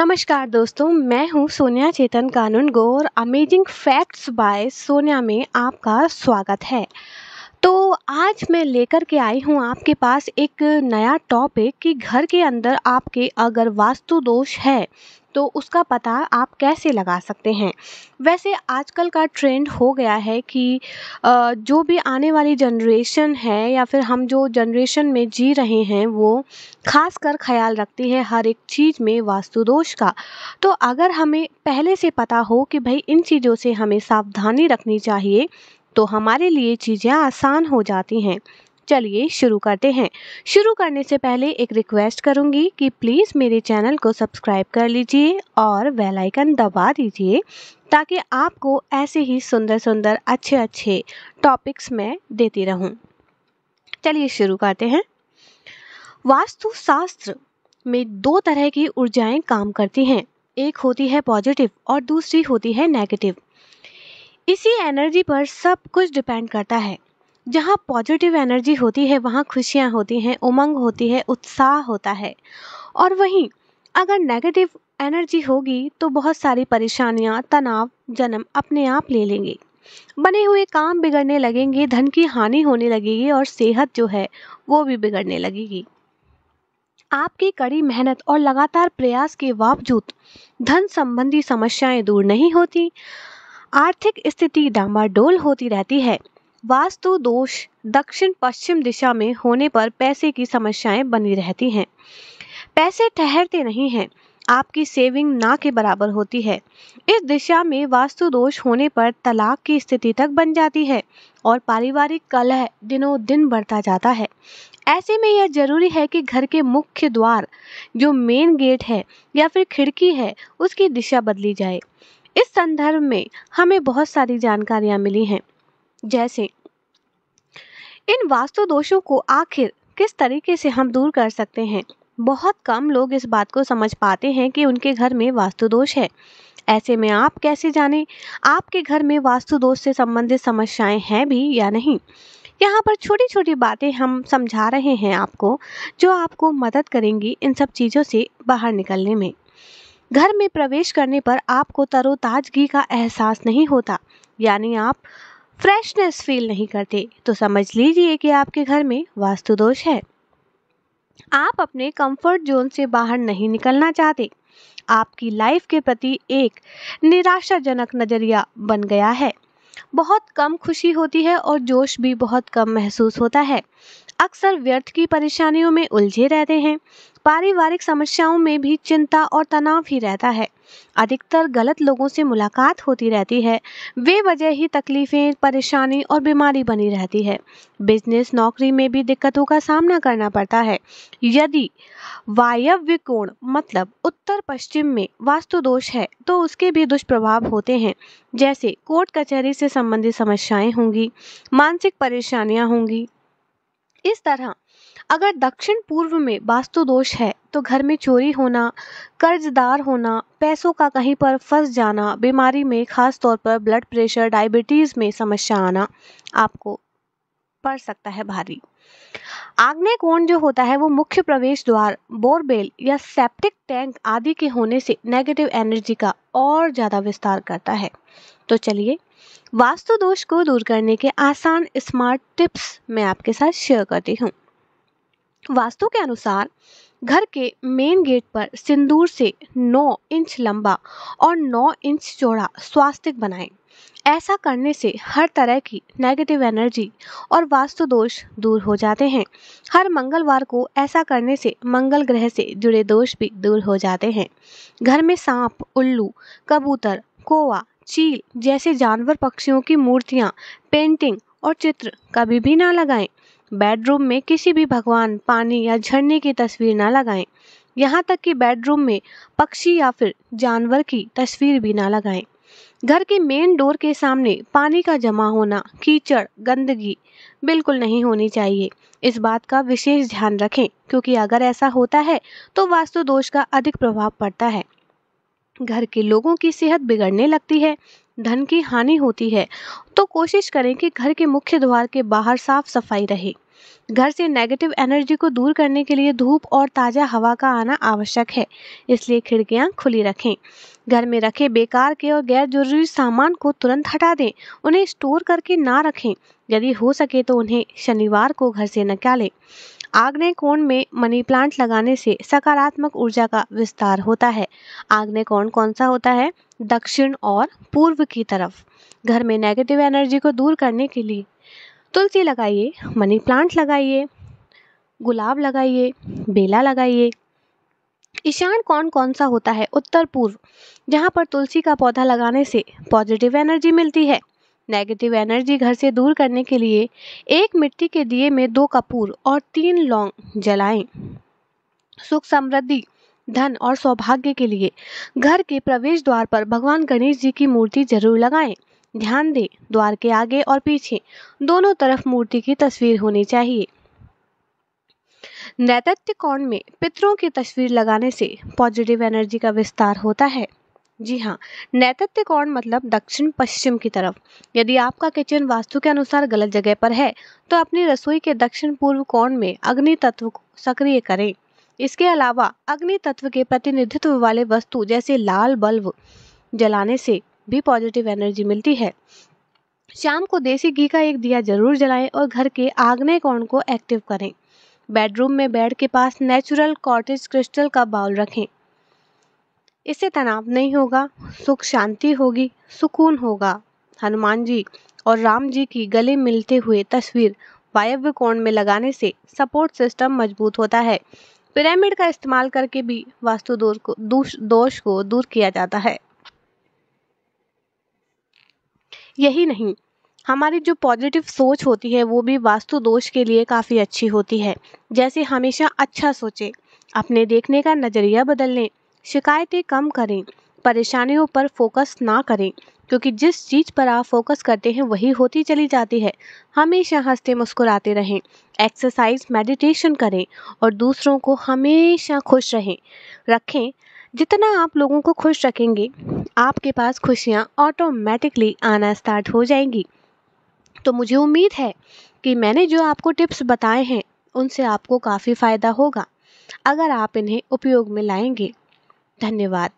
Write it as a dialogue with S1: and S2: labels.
S1: नमस्कार दोस्तों, मैं हूँ सोनिया चेतन कानून Gaur amazing facts by Sonia में आपका स्वागत है। तो आज मैं लेकर के आई हूँ आपके पास एक नया टॉपिक कि घर के अंदर आपके अगर वास्तु दोष है तो उसका पता आप कैसे लगा सकते हैं। वैसे आजकल का ट्रेंड हो गया है कि जो भी आने वाली जनरेशन है या फिर हम जो जनरेशन में जी रहे हैं, वो खास कर ख्याल रखती है हर एक चीज़ में वास्तु दोष का। तो अगर हमें पहले से पता हो कि भाई इन चीज़ों से हमें सावधानी रखनी चाहिए तो हमारे लिए चीज़ें आसान हो जाती हैं। चलिए शुरू करते हैं। शुरू करने से पहले एक रिक्वेस्ट करूँगी कि प्लीज़ मेरे चैनल को सब्सक्राइब कर लीजिए और बेल आइकन दबा दीजिए ताकि आपको ऐसे ही सुंदर सुंदर अच्छे अच्छे टॉपिक्स मैं देती रहूँ। चलिए शुरू करते हैं। वास्तु शास्त्र में दो तरह की ऊर्जाएँ काम करती हैं। एक होती है पॉजिटिव और दूसरी होती है नेगेटिव इसी एनर्जी पर सब कुछ डिपेंड करता है। जहाँ पॉजिटिव एनर्जी होती है, वहाँ खुशियाँ होती हैं, उमंग होती है, उत्साह होता है। और वहीं अगर नेगेटिव एनर्जी होगी तो बहुत सारी परेशानियाँ, तनाव, जन्म अपने आप ले लेंगे। बने हुए काम बिगड़ने लगेंगे, धन की हानि होने लगेगी और सेहत जो है, वो भी बिगड़ने लगेगी। आपकी कड़ी मेहनत और लगातार प्रयास के बावजूद धन संबंधी समस्याएँ दूर नहीं होती। आर्थिक स्थिति डामाडोल होती रहती है। वास्तु दोष दक्षिण पश्चिम दिशा में होने पर पैसे की समस्याएँ बनी रहती हैं। पैसे ठहरते नहीं हैं। आपकी सेविंग ना के बराबर होती है। इस दिशा में वास्तु दोष होने पर तलाक की स्थिति तक बन जाती है और पारिवारिक कलह दिनों दिन बढ़ता जाता है। ऐसे में यह ज़रूरी है कि घर के मुख्य द्वार, जो मेन गेट है या फिर खिड़की है, उसकी दिशा बदली जाए। इस संदर्भ में हमें बहुत सारी जानकारियाँ मिली हैं। जैसे, इन वास्तु दोषों को आखिर किस तरीके से हम दूर कर सकते हैं? बहुत कम लोग इस बात को समझ पाते हैं कि उनके घर में वास्तु दोष है। ऐसे में आप कैसे जानें, आपके घर में वास्तु दोष से संबंधित समस्याएँ हैं भी या नहीं? यहाँ पर छोटी छोटी बातें हम समझा रहे हैं आपको, जो आपको मदद करेंगी इन सब चीज़ों से बाहर निकलने में। घर में प्रवेश करने पर आपको तरोताजगी का एहसास नहीं होता, यानी आप फ्रेशनेस फील नहीं करते। तो समझ लीजिए कि आपके घर में वास्तु दोष है। आप अपने कंफर्ट जोन से बाहर नहीं निकलना चाहते। आपकी लाइफ के प्रति एक निराशाजनक नज़रिया बन गया है। बहुत कम खुशी होती है और जोश भी बहुत कम महसूस होता है। अक्सर व्यर्थ की परेशानियों में उलझे रहते हैं। पारिवारिक समस्याओं में भी चिंता और तनाव ही रहता है। अधिकतर गलत लोगों से मुलाकात होती रहती है। वे वजह ही तकलीफें, परेशानी और बीमारी बनी रहती है। बिज़नेस, नौकरी में भी दिक्कतों का सामना करना पड़ता है। यदि वायव्य कोण मतलब उत्तर पश्चिम में वास्तु दोष है तो उसके भी दुष्प्रभाव होते हैं। जैसे कोर्ट कचहरी से संबंधित समस्याएँ होंगी, मानसिक परेशानियाँ होंगी इस तरह, अगर दक्षिण पूर्व में वास्तु दोष है तो घर में चोरी होना, कर्जदार होना, पैसों का कहीं पर फंस जाना, बीमारी में खास तौर पर ब्लड प्रेशर डायबिटीज़ में समस्या आना, आपको पड़ सकता है भारी। आग्नेय कोण जो होता है, वो मुख्य प्रवेश द्वार, बोरबेल या सेप्टिक टैंक आदि के होने से नेगेटिव एनर्जी का और ज़्यादा विस्तार करता है। तो चलिए, वास्तु दोष को दूर करने के आसान स्मार्ट टिप्स मैं आपके साथ शेयर करती हूँ। वास्तु के अनुसार, घर के मेन गेट पर सिंदूर से 9 इंच लंबा और 9 इंच चौड़ा स्वास्तिक बनाएँ। ऐसा करने से हर तरह की नेगेटिव एनर्जी और वास्तु दोष दूर हो जाते हैं। हर मंगलवार को ऐसा करने से मंगल ग्रह से जुड़े दोष भी दूर हो जाते हैं। घर में सांप, उल्लू, कबूतर, कोवा, चील जैसे जानवर पक्षियों की मूर्तियाँ पेंटिंग और चित्र कभी भी ना लगाएँ। बेडरूम में किसी भी भगवान, पानी या झरने की तस्वीर ना लगाएँ। यहाँ तक कि बेडरूम में पक्षी या फिर जानवर की तस्वीर भी ना लगाएँ। घर के मेन डोर के सामने पानी का जमा होना, कीचड़, गंदगी बिल्कुल नहीं होनी चाहिए। इस बात का विशेष ध्यान रखें, क्योंकि अगर ऐसा होता है तो वास्तु दोष का अधिक प्रभाव पड़ता है। घर के लोगों की सेहत बिगड़ने लगती है, धन की हानि होती है तो कोशिश करें कि घर के मुख्य द्वार के बाहर साफ़ सफ़ाई रहे। घर से नेगेटिव एनर्जी को दूर करने के लिए धूप और ताज़ा हवा का आना आवश्यक है, इसलिए खिड़कियाँ खुली रखें। घर में रखे बेकार के और गैर ज़रूरी सामान को तुरंत हटा दें, उन्हें स्टोर करके ना रखें। यदि हो सके तो उन्हें शनिवार को घर से निकालें। आग्नेय कोण में मनी प्लांट लगाने से सकारात्मक ऊर्जा का विस्तार होता है। आग्नेय कोण कौन सा होता है? दक्षिण और पूर्व की तरफ़। घर में नेगेटिव एनर्जी को दूर करने के लिए तुलसी लगाइए, मनी प्लांट लगाइए, गुलाब लगाइए, बेला लगाइए। ईशान कौन कौन सा होता है? उत्तर, पूर्व। जहाँ पर तुलसी का पौधा लगाने से पॉजिटिव एनर्जी मिलती है। नेगेटिव एनर्जी घर से दूर करने के लिए एक मिट्टी के दिए में दो कपूर और तीन लौंग जलाएँ। सुख समृद्धि, धन और सौभाग्य के लिए घर के प्रवेश द्वार पर भगवान गणेश जी की मूर्ति ज़रूर लगाएँ। ध्यान दें, द्वार के आगे और पीछे। दोनों तरफ़ मूर्ति की तस्वीर होनी चाहिए। नैतत्य कोण में पितरों की तस्वीर लगाने से पॉजिटिव एनर्जी का विस्तार होता है। जी हाँ नैतत्य कोण मतलब दक्षिण पश्चिम की तरफ़। यदि आपका किचन वास्तु के अनुसार गलत जगह पर है तो अपनी रसोई के दक्षिण पूर्व कोण में अग्नि तत्व को सक्रिय करें। इसके अलावा अग्नि तत्व के प्रतिनिधित्व वाले वस्तु जैसे लाल बल्ब जलाने से भी पॉजिटिव एनर्जी मिलती है। शाम को देसी घी का एक दिया ज़रूर जलाएँ और घर के आग्नेय कोण को एक्टिव करें। बेडरूम में बेड के पास नेचुरल कॉटेज क्रिस्टल का बाउल रखें। इससे तनाव नहीं होगा, सुख शांति होगी, सुकून होगा। हनुमान जी और राम जी की गले मिलते हुए तस्वीर वायव्य कोण में लगाने से सपोर्ट सिस्टम मज़बूत होता है। पिरामिड का इस्तेमाल करके भी वास्तु दोष को दोष को दूर किया जाता है। यही नहीं। हमारी जो पॉजिटिव सोच होती है, वो भी वास्तु दोष के लिए काफ़ी अच्छी होती है। जैसे हमेशा अच्छा सोचें, अपने देखने का नज़रिया बदल लें शिकायतें कम करें, परेशानियों पर फोकस ना करें, क्योंकि जिस चीज़ पर आप फोकस करते हैं, वही होती चली जाती है। हमेशा हँसते मुस्कुराते रहें एक्सरसाइज मेडिटेशन करें और दूसरों को हमेशा खुश रहें। रखें जितना आप लोगों को खुश रखेंगे, आपके पास खुशियाँ ऑटोमेटिकली आना स्टार्ट हो जाएँगी। तो मुझे उम्मीद है कि मैंने जो आपको टिप्स बताए हैं, उनसे आपको काफ़ी फ़ायदा होगा। अगर आप इन्हें उपयोग में लाएँगे, धन्यवाद।